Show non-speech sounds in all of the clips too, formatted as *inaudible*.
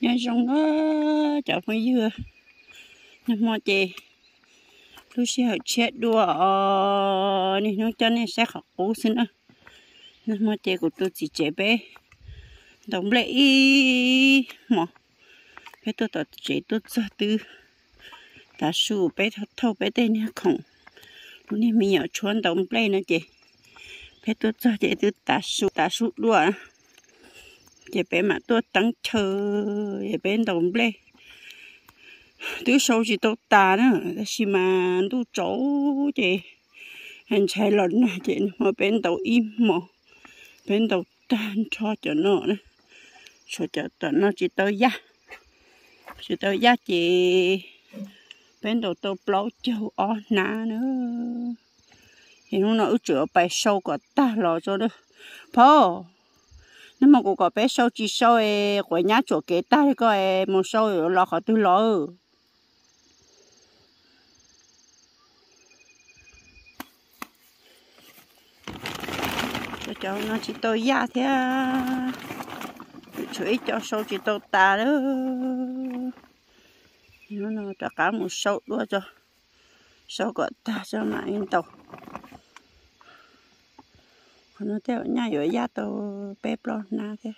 nhai rong đó chả phong dưa. Nó mò chè. Lúc xưa họ chết đua nè nó cho nên sẽ học cố xin á. Nó mò chè của tôi chỉ chè bé. Đóng lệ mò. Bé tôi tập chè tôi ra tư. Ta su bé thâu thâu bé tên nha khổng. Lúc này mình ở chuan đóng lệ nữa chè. Bé tôi ra chè tôi ta su ta su đua chè tôi đồng sâu chỉ tôi ta nữa xí mà tôi chỗ chị anh chạy lần chị mà bên đầu im mà bên đầu tan cho cho nó nữa cho cho cho nó chỉ tới ya chỉ tới ya chị bên đầu tôi bao châu ó ná nữa thì nó nó chữa bài sâu của ta lo cho đó phô nếu mà cô có bé sâu chỉ sâu ấy của nhà chỗ kế ta thì có ấy một sâu ở lọ khỏi tôi lọ cho cháu nó chỉ tôi ya thế chuối cho sâu chỉ tôi ta đó nó nó cho cả một sâu đua cho sâu gọi ta cho mà yên tàu nó theo nhà rồi gia tôi bếp lo na thế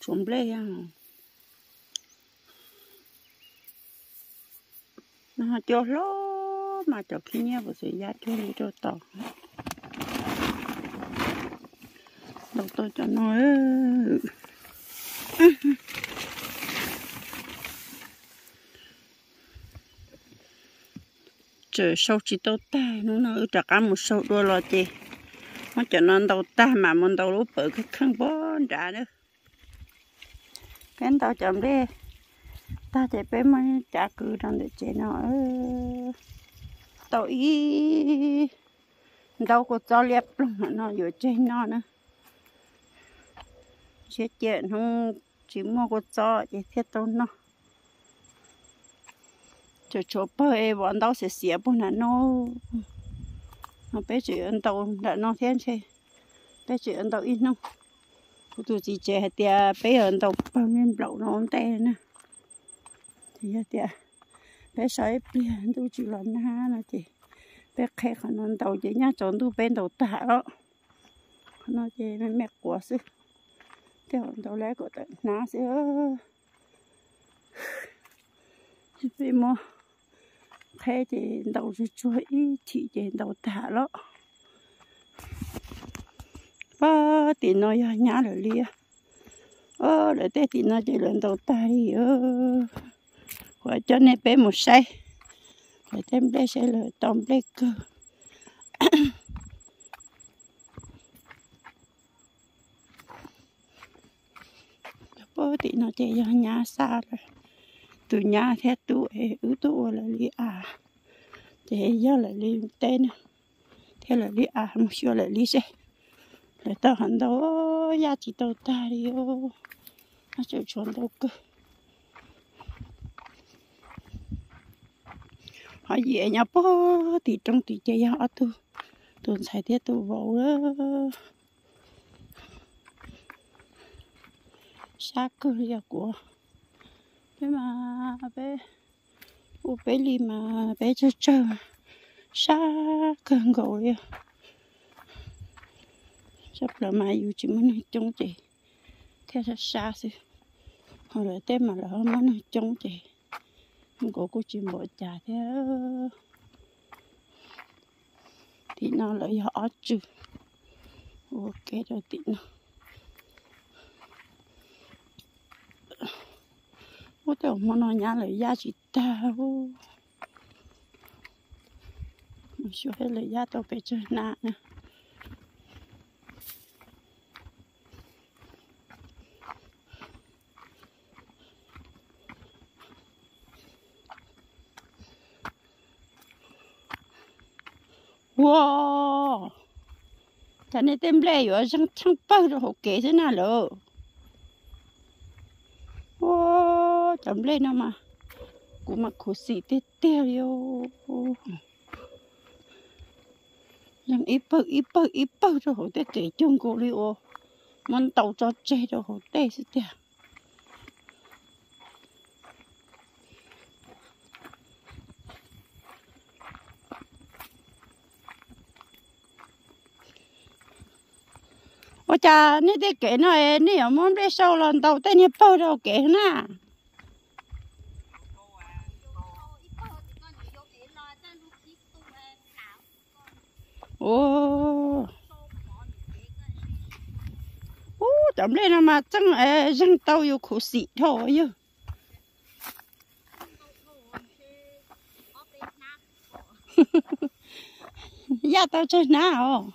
chuẩn bị à nó cho ló mà cho khi nhớ vào sự giá cho đi cho tỏ. Đầu tôi cho nó trời, sâu chỉ tao tay, nó nó trả cả một sâu đôi lo chị nó cho nó đầu ta mà mình đầu lúc bự cái khăn bó trả nữa cái tao chồng đi ta chạy bé mà trả cử trong để chạy nó tao ý đâu có cho liệp luôn mà nó vừa trên nó nữa chết chuyện không chỉ mua có cho chỉ thiết tao nó cho cho bơi bọn tao sẽ xỉa bọn nó bé chỉ ăn tàu đã nó thiên chơi bé chỉ ăn tàu ít không cô tụi chị trẻ tia bé ăn tàu bao nhiêu lẩu nó ăn tay nè. Thì tia bé sấy bé ăn tụi chịu lần ha nó chị. Bé khai khăn ăn tàu chị nhá chọn tụi bên tàu tạ đó. Nó chị mẹ mẹ của sư theo ăn tàu lấy của tận ná sư chị phải mua khai chị đầu chú chuối, chị chị đầu thả lọ ba thì nó nhá rồi lia. Ơ, để té thì nó chỉ lần đầu tay ơ và cho nên bé một say. Để thêm bé sẽ là tôm bé cơ. *coughs* Bố thì nó chỉ nhá xa rồi tu nhà thế tu ấy, ứ tu là li à. Thế giờ là li tên. Thế là li à một số là li xe để tao hẳn đâu ya chỉ tao ta đi, ô. Nó chịu chuẩn đâu cơ. Họ về nhà bố thì trong thì chơi họ tu tuần xài thế tu vô đó xa cơ của bé mà bé u bé li mà bé chơi chơi xa cần gọi sắp là mai u chỉ muốn trông chị theo là xa xí. Hồi là tên mà là muốn trông chị không có cô chỉ bỏ trả theo thì nó lại họ chứ. Ok rồi tí nó ô tô mà nó nhá lại giá chỉ tao chú hết lấy giá tao phải chơi nạ nè wow cho nên tem lệ ở trong trong bao rồi hộp kế thế nào rồi wow chấm lên nào mà. Cũng mặc khổ sĩ tê tê yo. Nhưng ít bơ ít bơ ít bơ rồi hộp tê tê chung cô đi ô. Món tàu cho chơi rồi hộp tê sẽ tê. Ôi cha nè để kể nó nè ở món bé sau lần đầu tên nè bao đâu kể na ô ô chậm lên mà chân ê chân tao yêu khổ sĩ thôi yêu ya tao chơi nào?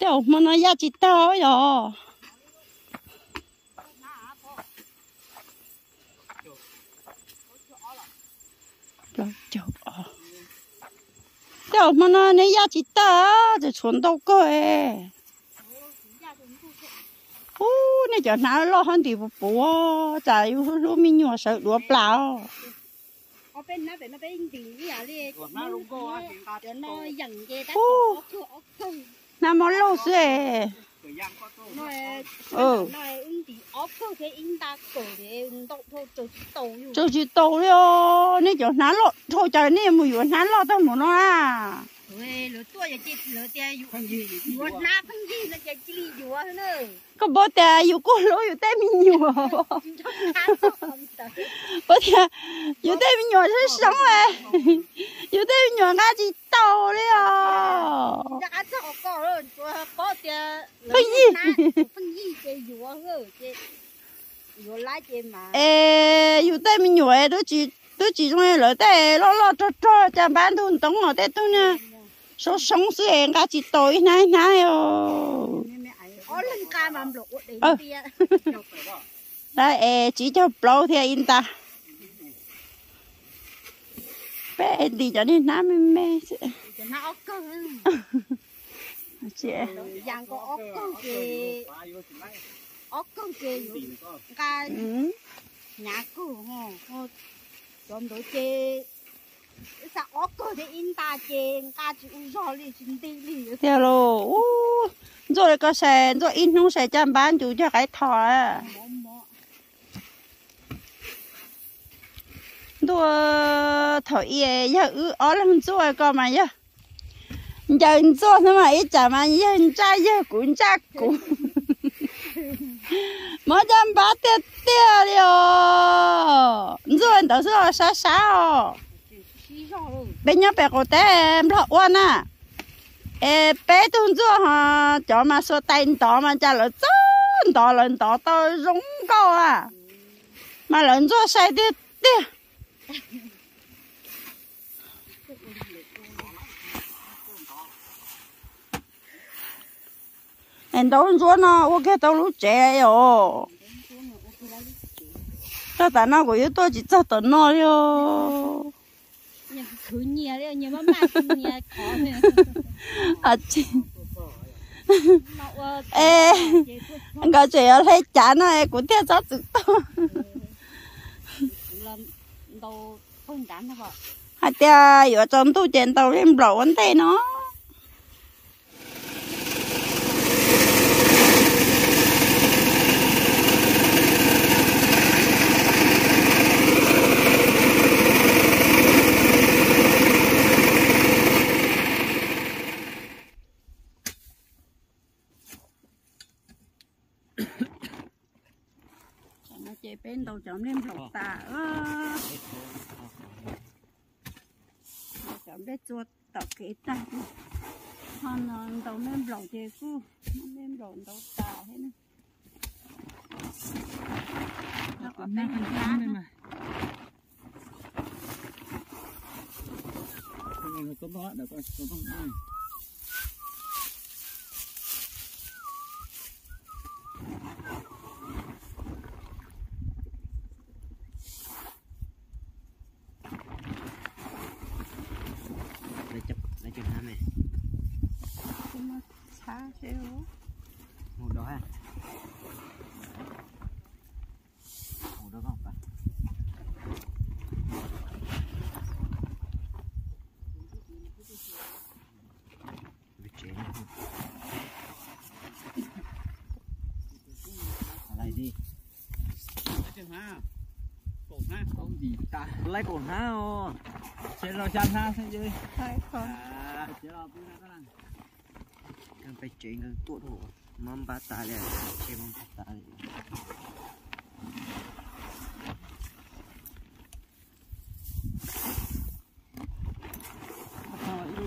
Tao mà nó ya dạ chỉ tao rồi rồi chụp ờ mà nó này ya chỉ tao rồi chuẩn đâu cơ ô này giờ nào lo hơn thì bố bố yêu lúc mình nhỏ sợ đùa plau 我 bên nó bên nó bên à đi tại dần Ô. món ừ. Cho chị tàu đi. Ô nên cho nán lọ thôi, trời nên mùi của nán lọ tao muốn nó à có bố tè yêu cô lỗ yêu tè mình nhiều bố tè yêu tè mình nhiều thế sống à yêu tè mình nhiều ngay chỉ tàu đấy à. Phân gì? phân gì cái yêu hơn cái yêu lái cái mà. Ê yêu tè mình nhiều đó chỉ đó chỉ trong này lỡ tè lo lo cho cho chả bán thun tống ở tè tôi nha 说sống sự em cá chỉ tối này này哟. ở lưng ca mà lộ để Ờ. *laughs* tia theo tới đó Đây ê chỉ cho blow theo in ta. Bé đi cho nên nám mê mê. *laughs* cho nó ốc cơ Chị. dạng có ốc cơ kì ba vô thì lấy ốc cơ kìอยู่ tiền có ca Ừ. nhà cửa ho ho trong đó chê sa theo lô rồi có xe rồi in không xe chăm bán chủ cho cái thỏ à. Rồi thỏ ye giờ ư ó lăng rồi có mà giờ giờ rồi nó mà ít chả mà giờ cha giờ cũng cha cũng. *laughs* Mà chăm bán tiệt tiệt ô, rồi đó là sao sao? bây giờ bé có té em lọ quan à ê bé thun cho ha cho mà số tay to mà cha lợn to to lợn to to rúng cao à mà lợn cho sai đi đi em đâu cho Nào, ok tao đâu trẻ rồi tao ta nó của yếu tôi chỉ cho tao nó rồi nhẹ khó nè à chị. Nó ờ ê anh có chuyện ở đây chán rồi cũng theo cho tự to nó bảo à tia ở trong tu tiền tàu lên blow vấn đề nó bên đầu chấm lên ta ơ chấm bên chuột tàu kế ta hoàn nó đầu lên blow thì cứ nó lên blow đầu ta hết nè nó có bên cá mà nó tốt đó được rồi tốt đó lấy chụp lấy chụp hai mẹ cũng mà xa xíu một đó ha một đó không phải Bị chế nữa không? Lấy đi chứ ha cổ ha không gì ta lấy cồn ha ô chế lo chăn ha thế chứ hai con à chế lo bữa nay các bạn. Cần phải chế cái tuột hộ mắm bát ta đây chế mắm bát ta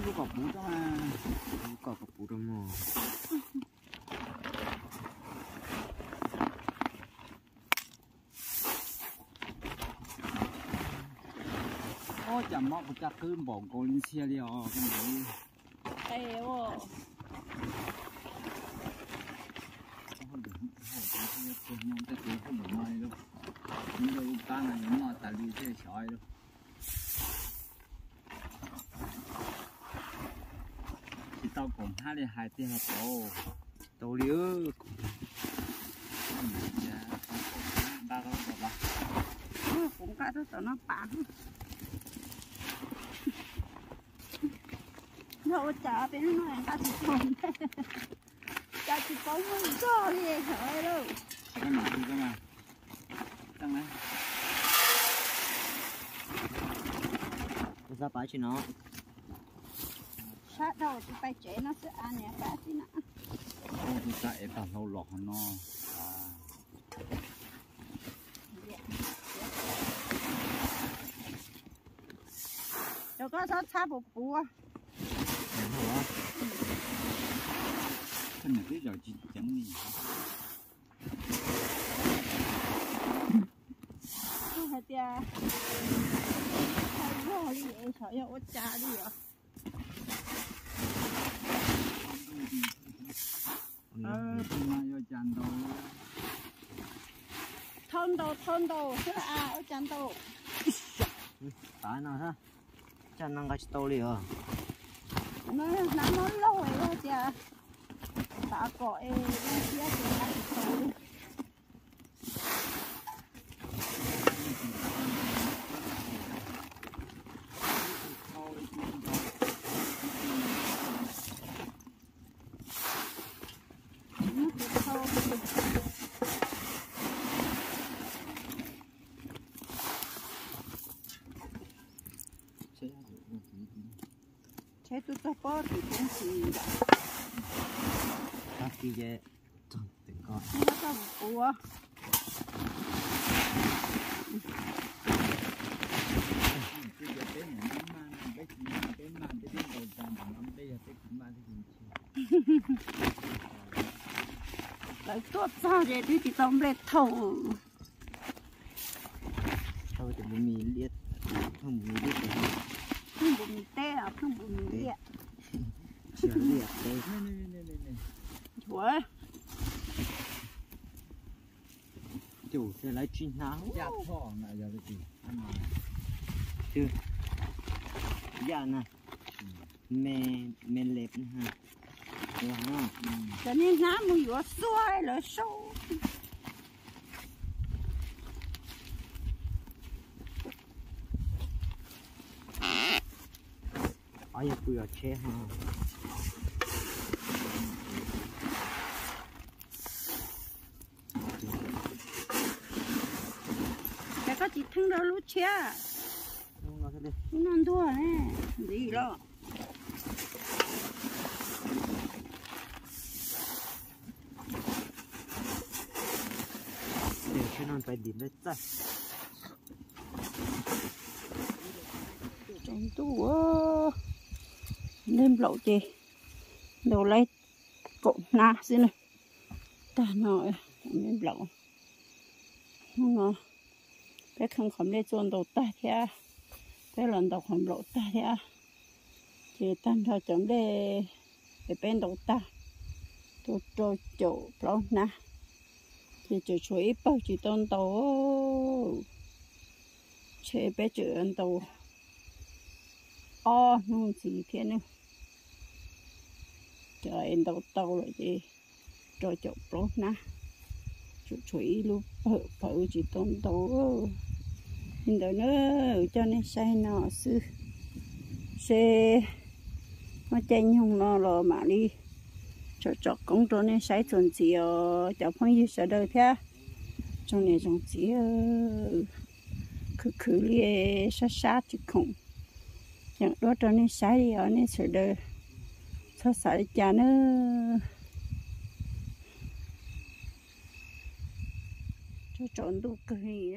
lúc có bún cho mà? Có có bù đâu mà. ô chả mọc chả cứ bỏ cô lên xe đi ờ cái này đây ô không được không được không được không được không được mai đâu nhưng đâu ta này nó ta đi thế sỏi đâu chỉ tao còn hai đi hai tiếng là tổ tàu liu ba con bỏ ba cũng cả đó tao nó bán đâu chả bên ngoài ta chỉ còn ta chỉ có một giò đi thôi đâu cái nào cái nào tăng này ra bãi cho nó. Sát đầu thì phải chế nó sẽ ăn nhẹ cả chứ nè ô thì tại tao lâu nó. Đâu có sát sát một bùa cái này cái chỉ chẳng gì không phải tia. Phải giò đi em sợ yêu ớt chả đi à ờ. Chăn đâu thon đầu thon đầu chứ à ớt chả đầu bãi nào ha chân năng cái tàu liu nó nó nó lâu rồi đó chả ta có em nó chia thì nó chỉ đầu tràn nó bây giờ tới cũng mang cái gì lại tốt sao vậy? Thì chỉ tóm lên thầu. Thôi thì mình mì liệt không mì liệt thì không bụng mình tê à không bụng mình liệt chưa liệt đây này này này này này chúa chặt thỏ này giờ cái gì ăn mà dạ nè. Mẹ mẹ lẹp ha được ha cho nên vừa xoay là sâu ở nhà bữa chế ha cái có chỉ đi nó ăn thua nè gì đó để cho nó phải điểm đấy ta. Trong tủ ơ nem lẩu chị đầu lấy cộm na xin này. Ta nói nem lẩu không ngờ bé không không để chôn đầu ta thế bé lần đầu không lộ ta thế thì tan thao chấm để để bên đầu ta tôi cho chỗ đó nè thì chỗ chuối bao chỉ tôn tàu chế bé chữ ăn tàu o nung gì thế nữa trời em tàu tàu rồi chị cho chỗ đó nè chỗ chuối lúc phở phở chỉ tôn tàu hình tại nữa cho nên sai nọ sư. Xe mà tranh không nó lo mà đi. Cho cho công cho nên sai chuẩn chỉ ờ, ở cho phong như sợ đời thế trong này trong chỉ ở cứ cứ lia sát sát chứ không. Chẳng đó cho nên sai đi ở nên sợ đời. Sao sai cha nữa cho chọn đủ cái gì